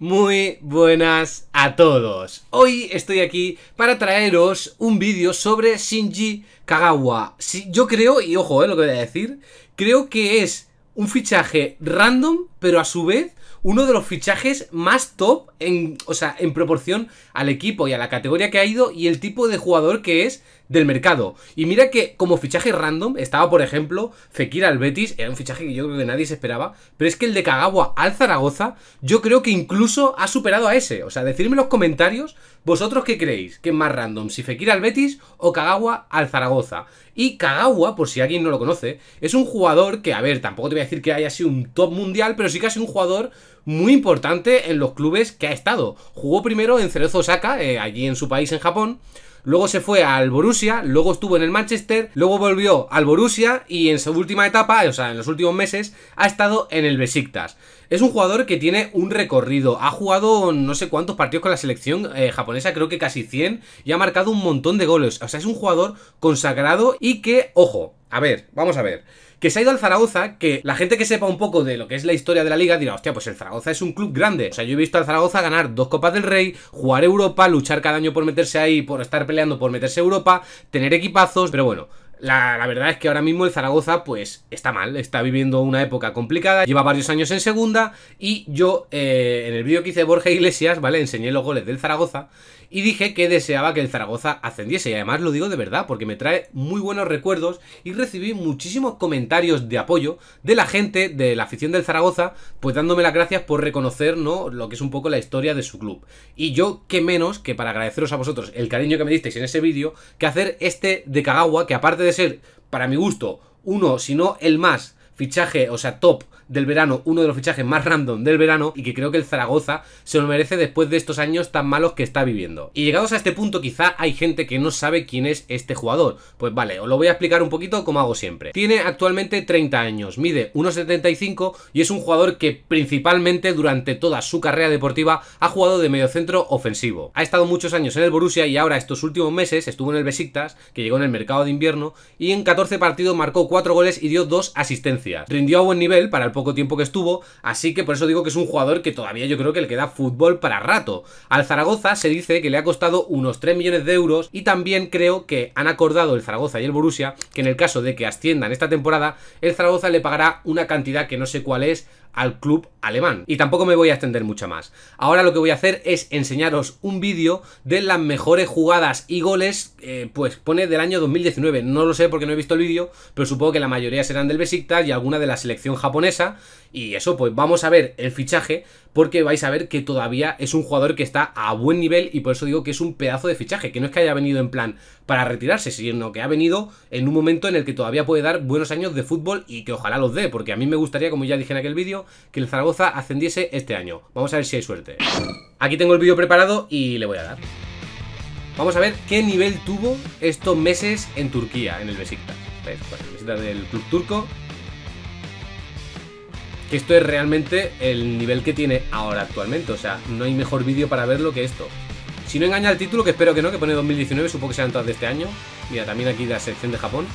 Muy buenas a todos. Hoy estoy aquí para traeros un vídeo sobre Shinji Kagawa. yo creo, y ojo, eh, lo que voy a decir, creo que es un fichaje random, pero a su vez uno de los fichajes más top en, o sea, en proporción al equipo y a la categoría que ha ido y el tipo de jugador que es del mercado. Y mira que como fichaje random estaba, por ejemplo, Fekir al Betis, era un fichaje que yo creo que nadie se esperaba, pero es que el de Kagawa al Zaragoza, yo creo que incluso ha superado a ese. O sea, decidme en los comentarios, vosotros qué creéis, que es más random, si Fekir al Betis o Kagawa al Zaragoza. Y Kagawa, por si alguien no lo conoce, es un jugador que, a ver, tampoco te voy a decir que haya sido un top mundial, pero sí que ha sido un jugador muy importante en los clubes que ha estado. Jugó primero en Cerezo Osaka, eh, allí en su país, en Japón luego se fue al Borussia, luego estuvo en el Manchester, luego volvió al Borussia y en su última etapa, o sea, en los últimos meses, ha estado en el Besiktas. Es un jugador que tiene un recorrido, ha jugado no sé cuántos partidos con la selección eh, japonesa, creo que casi 100, y ha marcado un montón de goles. O sea, es un jugador consagrado y que, ojo, a ver, vamos a ver que se ha ido al Zaragoza, que la gente que sepa un poco de lo que es la historia de la liga dirá, hostia, pues el Zaragoza es un club grande. O sea, yo he visto al Zaragoza ganar dos Copas del Rey, jugar Europa, luchar cada año por meterse ahí, por estar peleando por meterse Europa, tener equipazos, pero bueno, la, verdad es que ahora mismo el Zaragoza pues está mal, está viviendo una época complicada, lleva varios años en segunda y yo eh, en el vídeo que hice Borja Iglesias, ¿vale? Enseñé los goles del Zaragoza y dije que deseaba que el Zaragoza ascendiese y además lo digo de verdad porque me trae muy buenos recuerdos y recibí muchísimos comentarios de apoyo de la gente de la afición del Zaragoza pues dándome las gracias por reconocer ¿no? lo que es un poco la historia de su club y yo qué menos que para agradeceros a vosotros el cariño que me disteis en ese vídeo que hacer este de Kagawa que aparte de ser para mi gusto uno si no el más fichaje, o sea, top del verano, uno de los fichajes más random del verano y que creo que el Zaragoza se lo merece después de estos años tan malos que está viviendo. Y llegados a este punto quizá hay gente que no sabe quién es este jugador. Pues vale, os lo voy a explicar un poquito como hago siempre. Tiene actualmente 30 años, mide 1,75 y es un jugador que principalmente durante toda su carrera deportiva ha jugado de mediocentro ofensivo. Ha estado muchos años en el Borussia y ahora estos últimos meses estuvo en el Besiktas, que llegó en el mercado de invierno, y en 14 partidos marcó 4 goles y dio 2 asistencias. Rindió a buen nivel para el poco tiempo que estuvo, así que por eso digo que es un jugador que todavía yo creo que le queda fútbol para rato. Al Zaragoza se dice que le ha costado unos 3 millones de euros y también creo que han acordado el Zaragoza y el Borussia que en el caso de que asciendan esta temporada, el Zaragoza le pagará una cantidad que no sé cuál es al club alemán. Y tampoco me voy a extender mucho más. Ahora lo que voy a hacer es enseñaros un vídeo de las mejores jugadas y goles, eh, pues pone del año 2019. No lo sé porque no he visto el vídeo, pero supongo que la mayoría serán del Besiktas y alguna de la selección japonesa. Y eso, pues vamos a ver el fichaje porque vais a ver que todavía es un jugador que está a buen nivel y por eso digo que es un pedazo de fichaje, que no es que haya venido en plan para retirarse, sino que ha venido en un momento en el que todavía puede dar buenos años de fútbol y que ojalá los dé, porque a mí me gustaría, como ya dije en aquel vídeo, que el Zaragoza ascendiese este año. Vamos a ver si hay suerte. Aquí tengo el vídeo preparado y le voy a dar. Vamos a ver qué nivel tuvo estos meses en Turquía, en el Besiktas. ¿Ves? Pues el Besiktas del club turco que esto es realmente el nivel que tiene ahora actualmente. O sea, no hay mejor vídeo para verlo que esto. Si no engaña el título, que espero que no, que pone 2019, supongo que sean todas de este año. Mira, también aquí la selección de Japón.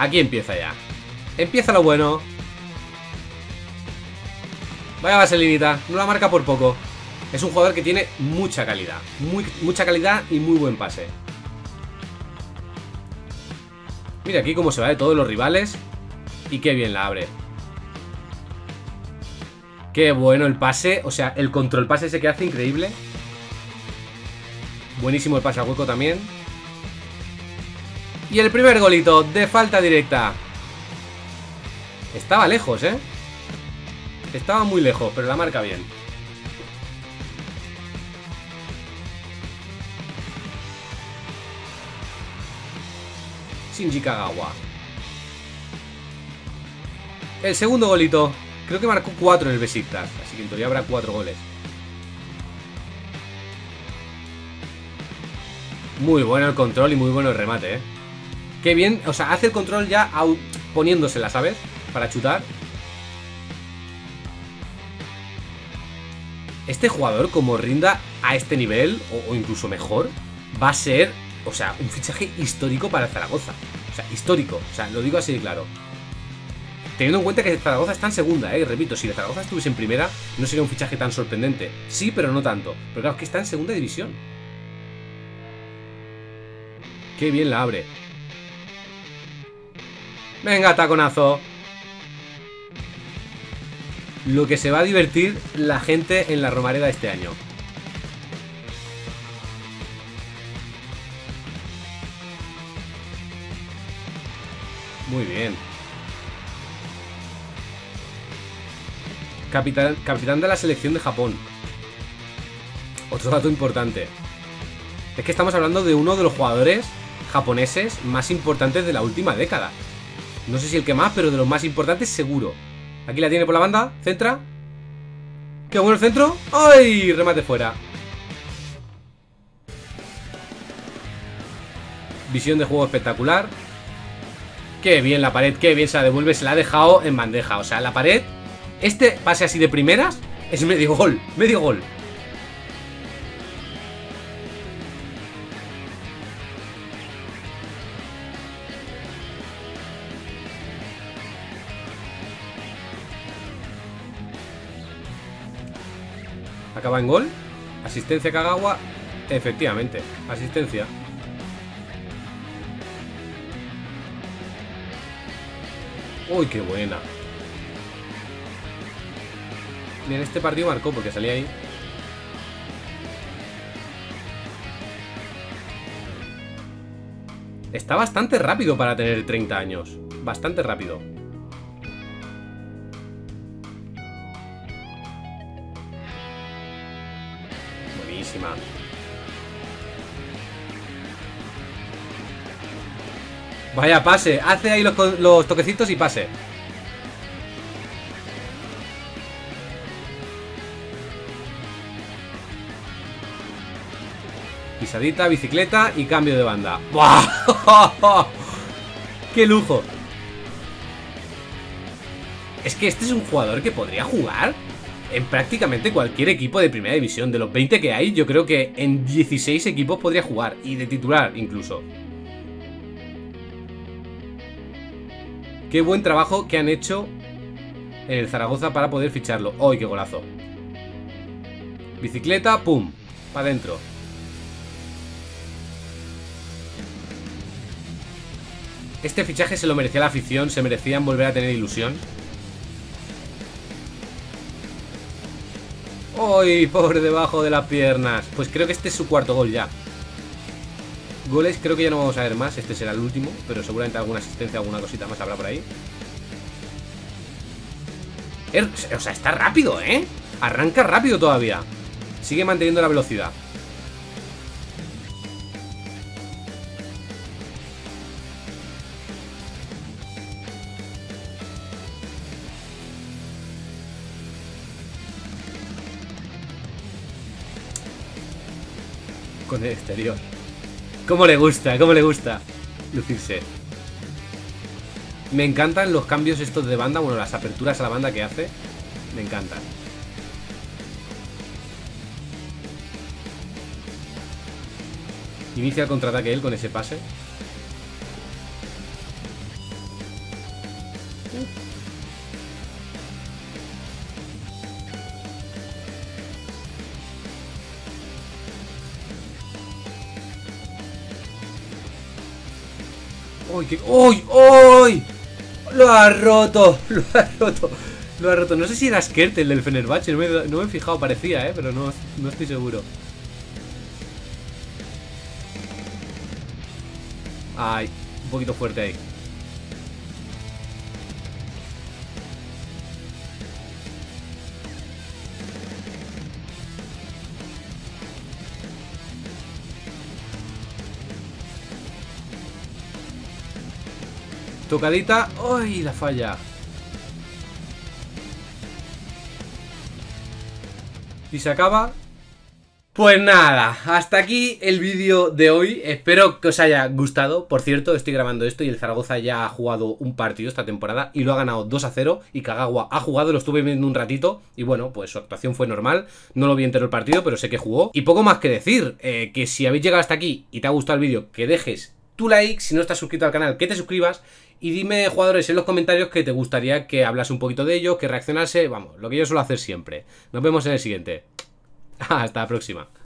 Aquí empieza ya. Empieza lo bueno. Vaya vaselinita, no la marca por poco. Es un jugador que tiene mucha calidad. mucha calidad y muy buen pase. Mira aquí cómo se va de todos los rivales. Y qué bien la abre. Qué bueno el pase. O sea, el control pase ese que hace increíble. Buenísimo el pase a hueco también. Y el primer golito de falta directa. Estaba lejos, ¿eh? Estaba muy lejos, pero la marca bien. Shinji Kagawa. El segundo golito. Creo que marcó 4 en el Besiktas. Así que en teoría habrá 4 goles. Muy bueno el control y muy bueno el remate, ¿eh? Qué bien. O sea, hace el control ya poniéndosela, ¿sabes? Para chutar. Este jugador, como rinda a este nivel, o incluso mejor, va a ser o sea, un fichaje histórico para Zaragoza. O sea, histórico. O sea, lo digo así de claro. Teniendo en cuenta que Zaragoza está en segunda, eh, repito, si Zaragoza estuviese en primera, no sería un fichaje tan sorprendente. Sí, pero no tanto. Pero claro, es que está en segunda división. Qué bien la abre. Venga, taconazo. Lo que se va a divertir la gente en la Romareda este año. Muy bien. Capitán, de la selección de Japón. Otro dato importante. Es que estamos hablando de uno de los jugadores japoneses más importantes de la última década. No sé si el que más, pero de los más importantes seguro. Aquí la tiene por la banda, centra. ¡Qué bueno el centro! ¡Ay! Remate fuera. Visión de juego espectacular. Qué bien la pared, qué bien se la devuelve, se la ha dejado en bandeja. O sea, la pared, este pase así de primeras, es medio gol, medio gol. Acaba en gol. Asistencia Kagawa. Efectivamente, asistencia. Uy, qué buena. Y en este partido marcó porque salía ahí. Está bastante rápido para tener 30 años. Bastante rápido. Vaya, pase. Hace ahí los, los toquecitos y pase. Pisadita, bicicleta y cambio de banda. ¡Buah! ¡Qué lujo! Es que este es un jugador que podría jugar en prácticamente cualquier equipo de primera división. De los 20 que hay, yo creo que en 16 equipos podría jugar. Y de titular incluso. Qué buen trabajo que han hecho en el Zaragoza para poder ficharlo. ¡Ay, qué golazo! Bicicleta, pum, para adentro. Este fichaje se lo merecía la afición, se merecían volver a tener ilusión. Por debajo de las piernas. Pues creo que este es su cuarto gol ya. Goles creo que ya no vamos a ver más. Este será el último. Pero seguramente alguna asistencia, alguna cosita más habrá por ahí. Er, o sea, está rápido, ¿eh? Arranca rápido todavía. Sigue manteniendo la velocidad. Con el exterior. ¿Cómo le gusta? ¿Cómo le gusta? Lucirse. Me encantan los cambios estos de banda, bueno, las aperturas a la banda que hace. Me encantan. Inicia el contraataque él con ese pase. ¡Uy! Qué... ¡Uy! ¡Uy! Lo ha roto, lo ha roto, lo ha roto. No sé si era Skert el del Fenerbahce, no me, no me he fijado, parecía, ¿eh? Pero no, no estoy seguro. Ay, un poquito fuerte ahí. Tocadita. ¡Ay! La falla. Y se acaba. Pues nada, hasta aquí el vídeo de hoy. Espero que os haya gustado. Por cierto, estoy grabando esto y el Zaragoza ya ha jugado un partido esta temporada y lo ha ganado 2 a 0. Y Kagawa ha jugado, lo estuve viendo un ratito. Y bueno, pues su actuación fue normal. No lo vi entero el partido, pero sé que jugó. Y poco más que decir, eh, que si habéis llegado hasta aquí y te ha gustado el vídeo, que dejes tu like, si no estás suscrito al canal, que te suscribas. Y dime, jugadores, en los comentarios que te gustaría que hablase un poquito de ello, que reaccionase, vamos, lo que yo suelo hacer siempre. Nos vemos en el siguiente. Hasta la próxima.